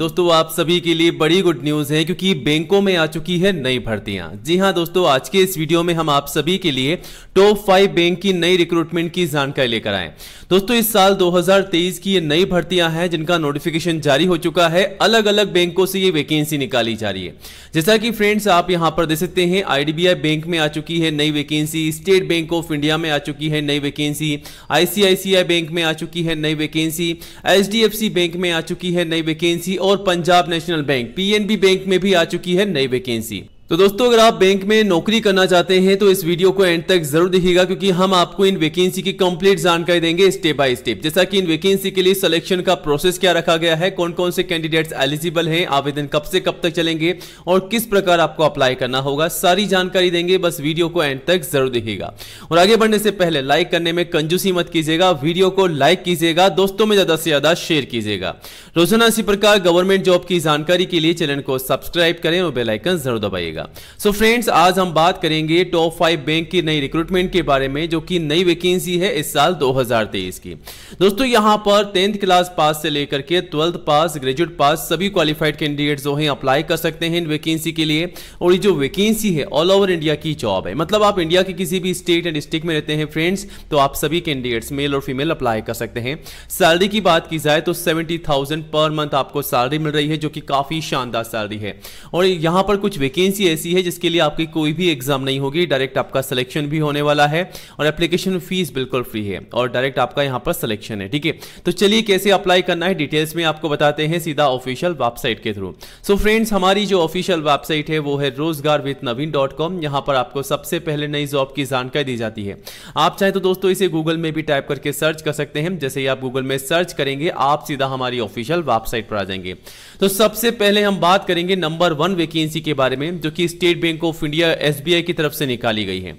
दोस्तों, आप सभी के लिए बड़ी गुड न्यूज़ है क्योंकि बैंकों में आ चुकी है नई भर्तियाँ। जी हाँ दोस्तों, आज के इस वीडियो में हम आप सभी के लिए टॉप फाइव बैंक की नई रिक्रूटमेंट की जानकारी लेकर आए दोस्तों, इस साल 2023 की ये नई भर्तियाँ हैं, जिनका नोटिफिकेशन जारी हो चुका है। अलग अलग बैंकों से ये वैकेंसी निकाली जा रही है। जैसा कि फ्रेंड्स आप यहाँ पर देख सकते हैं आईडीबीआई बैंक में आ चुकी है नई vacancy State Bank of India में आ चुकी है नई वैकेंसी आईसीआईसीआई बैंक में आ चुकी है नई वैकेंसी एचडीएफसी बैंक में आ चुकी है नई वैकेंसी और Punjab National Bank PNB bank में भी आ चुकी है नई वैकेंसी। तो दोस्तों, अगर आप बैंक में नौकरी करना चाहते हैं तो इस वीडियो को एंड तक ज़रूर देखिएगा, क्योंकि हम आपको इन वैकेंसी की कंप्लीट जानकारी देंगे स्टेप बाय स्टेप जैसा कि इन वैकेंसी के लिए सिलेक्शन का प्रोसेस क्या रखा गया है कौन कौन से कैंडिडेट्स एलिजिबल हैं, आवेदन कब से कब तक चलेंगे, और किस प्रकार आपको अप्लाई करना होगा, सारी जानकारी देंगे, बस वीडियो को एंड तक ज़रूर देखिएगा। और आगे बढ़ने से पहले लाइक करने में कंजूसी मत कीजिएगा, वीडियो को लाइक कीजिएगा, दोस्तों में ज़्यादा से ज़्यादा शेयर कीजिएगा। रोज़ाना इसी प्रकार गवर्नमेंट जॉब की जानकारी के लिए चैनल को सब्सक्राइब करें और बेलाइकन ज़रूर दबाइएगा। सो so फ्रेंड्स आज हम बात करेंगे टॉप फाइव बैंक की नई रिक्रूटमेंट के बारे में, जो कि नई वैकेंसी है इस साल 2023 की। दोस्तों, यहाँ पर टेंथ क्लास पास से लेकर के ट्वेल्थ पास ग्रेजुएट पास सभी क्वालिफाइड कैंडिडेट जो है अप्लाई कर सकते हैं इन वैकेंसी के लिए। और ये जो वैकेंसी है ऑल ओवर इंडिया की जॉब है। मतलब आप इंडिया के किसी भी स्टेट या डिस्ट्रिक्ट में रहते हैं फ्रेंड्स तो आप सभी कैंडिडेट्स मेल और फीमेल अप्लाई कर सकते हैं। सैलरी की बात की जाए तो सेवेंटी पर मंथ आपको सैलरी मिल रही है, जो कि काफ़ी शानदार सैलरी है। और यहाँ पर कुछ वैकेंसी ऐसी है जिसके लिए आपकी कोई भी एग्ज़ाम नहीं होगी डायरेक्ट आपका सिलेक्शन भी होने वाला है और एप्लीकेशन फ़ीस बिल्कुल फ्री है और डायरेक्ट आपका यहाँ पर सिलेक्शन है, ठीक है? तो चलिए कैसे अप्लाई करना है डिटेल्स में आपको बताते हैं सीधा ऑफिशियल वेबसाइट के थ्रू सो फ्रेंड्स हमारी जो ऑफिशियल वेबसाइट है, वो है रोज़गार विथ नवीन डॉट कॉम यहाँ पर आपको सबसे पहले नई जॉब की जानकारी दी जाती है। आप चाहे तो दोस्तों इसे गूगल में भी टाइप करके सर्च कर सकते हैं। जैसे ही आप गूगल में सर्च करेंगे, आप सीधा हमारी ऑफिशियल वेबसाइट पर आ जाएँगे। तो सबसे पहले हम बात करेंगे नंबर वन वैकेंसी के बारे में, जो कि State Bank of India SBI की तरफ़ से निकाली गई है।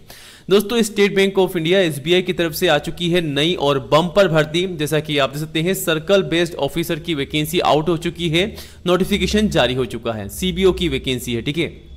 दोस्तों State Bank of India SBI की तरफ़ से आ चुकी है नई और बम्पर भर्ती। जैसा कि आप देख सकते हैं, सर्कल बेस्ड ऑफिसर की वैकेंसी आउट हो चुकी है। नोटिफिकेशन जारी हो चुका है। सीबीओ की वैकेंसी है, ठीक है?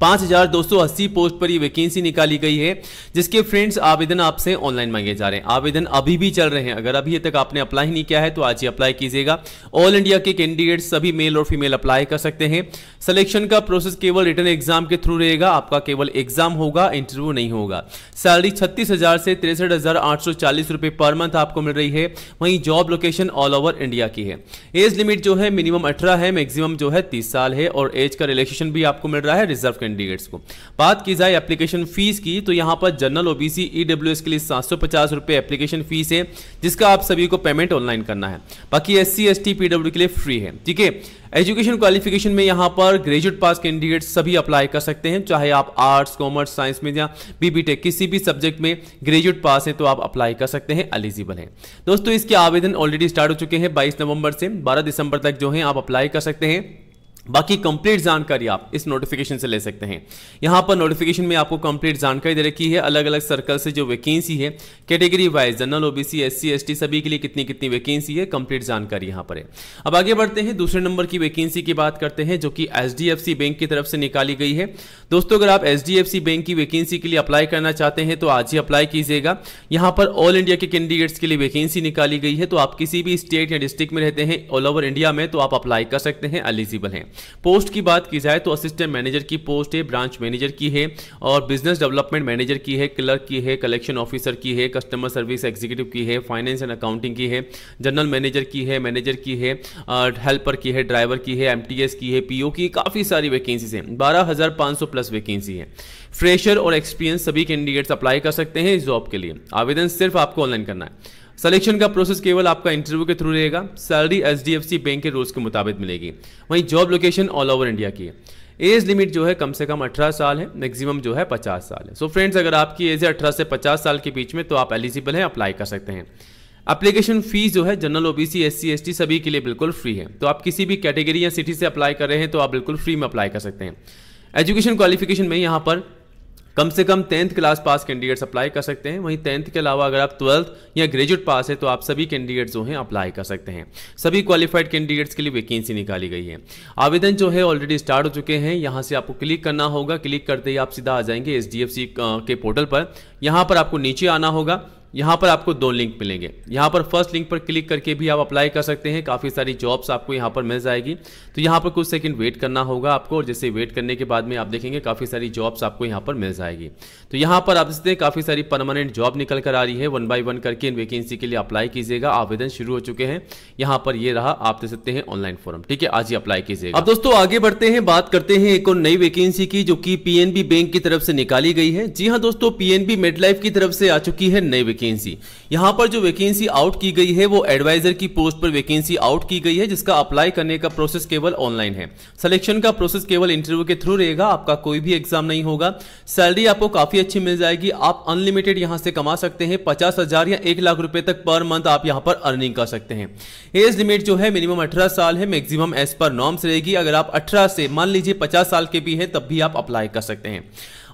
पाँच हज़ार दो सौ अस्सी पोस्ट पर ये वैकेंसी निकाली गई है, जिसके फ्रेंड्स आवेदन आपसे ऑनलाइन मांगे जा रहे हैं। आवेदन अभी भी चल रहे हैं। अगर अभी तक आपने अप्लाई नहीं किया है तो आज ही अप्लाई कीजिएगा। ऑल इंडिया के कैंडिडेट सभी मेल और फीमेल अप्लाई कर सकते हैं। सिलेक्शन का प्रोसेस केवल रिटर्न एग्ज़ाम के थ्रू रहेगा। आपका केवल एग्ज़ाम होगा इंटरव्यू नहीं होगा। सैलरी छत्तीस हज़ार से तिरसठ हज़ार आठ सौ चालीस रुपए पर मंथ आपको मिल रही है। वहीं job location all over India की है। एज लिमिट जो है मिनिमम अठारह है मैक्सिमम जो है तीस साल है और एज का रिलेक्शन भी आपको मिल रहा है। रिज़र्व कैंडिडेट्स को। बात की जाए एप्लीकेशन फ़ीस की तो यहाँ पर जनरल ओबीसी ईडब्ल्यूएस के लिए सात सौ पचास रुपए एप्लीकेशन फ़ीस है, जिसका आप सभी को पेमेंट ऑनलाइन करना है। बाकी S C S T PW के लिए फ्री है। ठीक है? एजुकेशन क्वालिफिकेशन में यहाँ पर ग्रेजुएट पास कैंडिडेट सभी अप्लाई कर सकते हैं, चाहे आप आर्ट्स कॉमर्स साइंस में या बीबीटेक किसी भी सब्जेक्ट में ग्रेजुएट पास है तो आप अप्लाई कर सकते हैं एलिजिबल हैं। दोस्तों, इसके आवेदन ऑलरेडी स्टार्ट हो चुके हैं 22 नवंबर से 12 दिसंबर तक जो है, आप अप्लाई कर सकते हैं। बाकी कंप्लीट जानकारी आप इस नोटिफिकेशन से ले सकते हैं। यहाँ पर नोटिफिकेशन में आपको कंप्लीट जानकारी दे रखी है। अलग अलग सर्कल से जो वैकेंसी है category wise general OBC SC ST सभी के लिए कितनी कितनी वैकेंसी है कंप्लीट जानकारी यहाँ पर है। अब आगे बढ़ते हैं, दूसरे नंबर की वैकेंसी की बात करते हैं, जो कि एच बैंक की तरफ़ से निकाली गई है। दोस्तों, अगर आप एच बैंक की वैकेंसी के लिए अप्लाई करना चाहते हैं तो आज ही अप्लाई कीजिएगा। यहाँ पर ऑल इंडिया के कैंडिडेट्स के लिए वैकेंसी निकाली गई है तो आप किसी भी स्टेट या डिस्ट्रिक्ट में रहते हैं ऑल ओवर इंडिया में तो आप अप्लाई कर सकते हैं एलिजिबल हैं। पोस्ट की बात की जाए तो असिस्टेंट मैनेजर की पोस्ट है ब्रांच मैनेजर की है और बिज़नेस डेवलपमेंट मैनेजर की है क्लर्क की है कलेक्शन ऑफिसर की है कस्टमर सर्विस एग्जीक्यूटिव की है फाइनेंस एंड अकाउंटिंग की है जनरल मैनेजर की है मैनेजर की है हेल्पर की है ड्राइवर की है एम की है पीओ की काफ़ी सारी वैकेंसीज हैं बारह प्लस वैकेंसी है फ्रेशर और एक्सपीरियंस सभी कैंडिडेट्स अप्लाई कर सकते हैं इस जॉब के लिए आवेदन सिर्फ़ आपको ऑनलाइन करना है सिलेक्शन का प्रोसेस केवल आपका इंटरव्यू के थ्रू रहेगा। सैलरी एच बैंक के रूल्स के मुताबिक मिलेगी। वहीं job location all over India की है। एज लिमिट जो है कम से कम 18 साल है। मैक्सिमम जो है 50 साल है। सो so फ्रेंड्स अगर आपकी एज है 18 से 50 साल के बीच में तो आप एलिजिबल हैं अप्लाई कर सकते हैं। एप्लीकेशन फ़ीस जो है जनरल ओबीसी एससी एसटी सभी के लिए बिल्कुल फ्री है। तो आप किसी भी कैटेगरी या सिटी से अप्लाई कर रहे हैं तो आप बिल्कुल फ्री में अप्लाई कर सकते हैं। एजुकेशन क्वालिफिकेशन में यहाँ पर कम से कम tenth class pass candidates apply कर सकते हैं। वहीं टेंथ के अलावा अगर आप ट्वेल्थ या ग्रेजुएट पास है तो आप सभी कैंडिडेट्स जो हैं, अप्लाई कर सकते हैं। सभी क्वालिफाइड कैंडिडेट्स के लिए वैकेंसी निकाली गई है। आवेदन जो है ऑलरेडी स्टार्ट हो चुके हैं। यहाँ से आपको क्लिक करना होगा। क्लिक करते ही आप सीधा आ जाएँगे एच के पोर्टल पर। यहाँ पर आपको नीचे आना होगा। यहाँ पर आपको दो लिंक मिलेंगे। यहाँ पर फ़र्स्ट लिंक पर क्लिक करके भी आप अप्लाई कर सकते हैं। काफ़ी सारी जॉब्स आपको यहाँ पर मिल जाएगी। तो यहाँ पर कुछ सेकंड वेट करना होगा आपको और जैसे वेट करने के बाद में आप देखेंगे काफ़ी सारी जॉब्स आपको यहाँ पर मिल जाएगी। तो यहाँ पर आप देखते हैं काफ़ी सारी परमानेंट जॉब निकल कर आ रही है। वन बाई वन करके इन वैकेंसी के लिए अप्लाई कीजिएगा। आवेदन शुरू हो चुके हैं। यहाँ पर ये रहा, आप दे सकते हैं ऑनलाइन फॉर्म ठीक है, आज ही अप्लाई कीजिएगा। अब दोस्तों आगे बढ़ते हैं, बात करते हैं एक और नई वैकेंसी की, जो कि पीएनबी बैंक की तरफ़ से निकाली गई है। जी हाँ दोस्तों पीएनबी मेडलाइफ की तरफ़ से आ चुकी है नई वैकेंसी यहाँ पर जो वैकेंसी आउट की गई है, वो एडवाइजर की पोस्ट पर वैकेंसी आउट की गई है, जिसका अप्लाई करने का प्रोसेस केवल ऑनलाइन है। सिलेक्शन का प्रोसेस केवल इंटरव्यू के थ्रू रहेगा, आपका कोई भी एग्ज़ाम नहीं होगा। सैलरी आपको काफ़ी अच्छी मिल जाएगी। आप अनलिमिटेड यहाँ से कमा सकते हैं। पचास या एक लाख रुपए तक पर मंथ आप यहाँ पर अर्निंग कर सकते हैं। एज लिमिट जो है मिनिमम अठारह साल है। मैक्सिमम एज पर नॉर्म्स रहेगी। अगर आप अठारह से, मान लीजिए पचास साल के भी हैं, तब भी आप अप्लाई कर सकते हैं।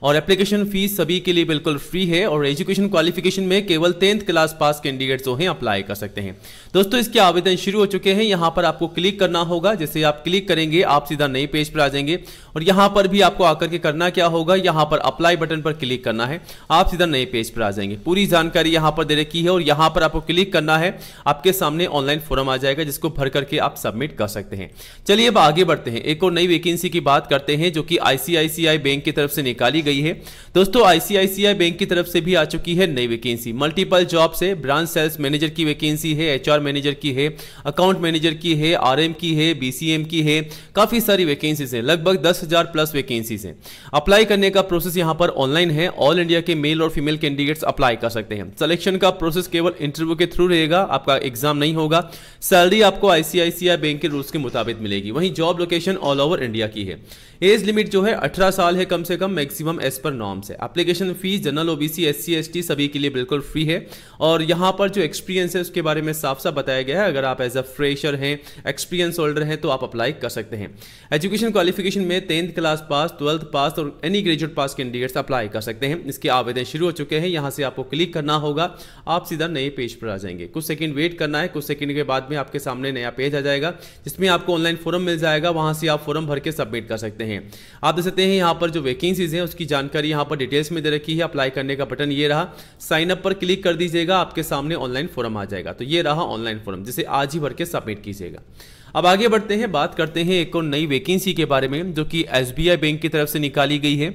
और एप्लीकेशन फ़ीस सभी के लिए बिल्कुल फ्री है और एजुकेशन क्वालिफिकेशन में केवल टेंथ क्लास पास कैंडिडेट जो है अप्लाई कर सकते हैं। दोस्तों, इसके आवेदन शुरू हो चुके हैं। यहाँ पर आपको क्लिक करना होगा। जैसे आप क्लिक करेंगे, आप सीधा नई पेज पर आ जाएँगे। और यहाँ पर भी आपको आकर के करना क्या होगा, यहाँ पर अप्लाई बटन पर क्लिक करना है। आप सीधा नए पेज पर आ जाएँगे। पूरी जानकारी यहाँ पर दे रखी है और यहाँ पर आपको क्लिक करना है। आपके सामने ऑनलाइन फॉर्म आ जाएगा, जिसको भर करके आप सबमिट कर सकते हैं। चलिए अब आगे बढ़ते हैं। एक और नई वैकेंसी की बात करते हैं, जो कि आईसीआईसीआई बैंक की तरफ़ से निकाली गई है। दोस्तों आईसीआईसीआई बैंक की तरफ़ से भी आ चुकी है नई वैकेंसी मल्टीपल जॉब से ब्रांच सेल्स मैनेजर की वैकेंसी है एचआर मैनेजर की है अकाउंट मैनेजर की है आरएम की है बीसीएम की है। काफ़ी सारी वैकेंसीज है। लगभग दस हज़ार प्लस वैकेंसीज हैं। अप्लाई करने का प्रोसेस यहाँ पर ऑनलाइन है। ऑल इंडिया के मेल और फीमेल कैंडिडेट्स अप्लाई कर सकते हैं। सिलेक्शन का प्रोसेस केवल इंटरव्यू के थ्रू रहेगा। आपका एग्ज़ाम नहीं होगा। सैलरी आपको आईसीआईसीआई बैंक के रूल्स के मुताबिक मिलेगी। वहीं job location all over India की है। एज लिमिट जो है, अठारह साल है कम से कम मैक्सिमम एज पर नॉर्म्स है। Application fees general OBC S C सभी के लिए बिल्कुल फ्री है। और यहाँ पर जो एक्सपीरियंस है, उसके बारे में साफ़ साफ़ बताया गया है। अगर आप एज अ फ्रेशर हैं एक्सपीरियंस होल्डर हैं तो आप अप्लाई कर सकते हैं। एजुकेशन क्वालिफिकेशन में tenth class pass twelfth pass और any graduate pass candidates apply कर सकते हैं। इसके आवेदन शुरू हो चुके हैं। यहाँ से आपको क्लिक करना होगा। आप सीधा नए पेज पर आ जाएँगे। कुछ सेकंड वेट करना है। कुछ सेकंड के बाद में आपके सामने नया पेज आ जाएगा, जिसमें आपको ऑनलाइन फॉर्म मिल जाएगा। वहाँ से आप फॉर्म भर के सबमिट कर सकते हैं। आप देख सकते हैं यहाँ पर जो वैकेंसीज हैं, उसकी जानकारी यहाँ पर डिटेल्स में दे रखी है। अप्लाई करने का बटन ये रहा। साइन अप पर क्लिक कर दीजिएगा। आपके सामने ऑनलाइन फॉर्म आ जाएगा। तो ये रहा ऑनलाइन फॉर्म जिसे आज ही भर के सबमिट कीजिएगा। अब आगे बढ़ते हैं, बात करते हैं एक और नई वैकेंसी के बारे में, जो कि एसबीआई बैंक की तरफ़ से निकाली गई है।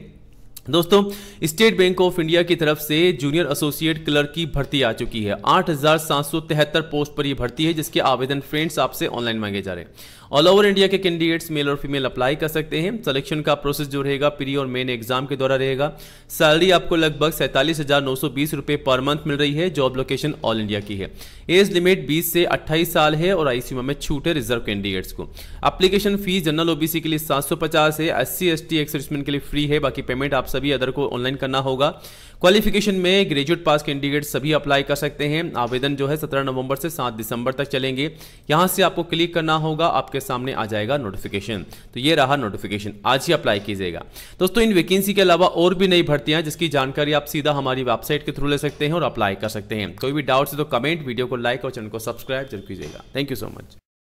दोस्तों स्टेट बैंक ऑफ़ इंडिया की तरफ़ से जूनियर एसोसिएट क्लर्क की भर्ती आ चुकी है। आठ हज़ार सात सौ तिहत्तर पोस्ट पर यह भर्ती है, जिसके आवेदन फ्रेंड्स आपसे ऑनलाइन मांगे जा रहे हैं। ऑल ओवर इंडिया के कैंडिडेट्स मेल और फीमेल अप्लाई कर सकते हैं। सिलेक्शन का प्रोसेस जो रहेगा प्री और मेन एग्ज़ाम के द्वारा रहेगा। सैलरी आपको लगभग सैंतालीस बीस रुपए पर मंथ मिल रही है जॉब लोकेशन ऑल इंडिया की है। एज लिमिट 20 से 28 साल है और आईसीयू में छूट है रिज़र्व कैंडिडेट्स को एप्लीकेशन फ़ीस जनरल ओबीसी के लिए 750 है S C S T exserviceman के लिए फ्री है, बाकी पेमेंट आप सभी अदर को ऑनलाइन करना होगा। क्वालिफिकेशन में ग्रेजुएट पास कैंडिडेट सभी अप्लाई कर सकते हैं। आवेदन जो है 17 नवंबर से 7 दिसंबर तक चलेंगे। यहाँ से आपको क्लिक करना होगा आपके सामने आ जाएगा नोटिफिकेशन तो ये रहा नोटिफिकेशन आज ही अप्लाई कीजिएगा। दोस्तों, इन वैकेंसी के अलावा और भी नई भर्तियाँ जिसकी जानकारी आप सीधा हमारी वेबसाइट के थ्रू ले सकते हैं और अप्लाई कर सकते हैं। कोई भी डाउट है तो कमेंट वीडियो को लाइक और चैनल को सब्सक्राइब ज़रूर कीजिएगा। Thank you so much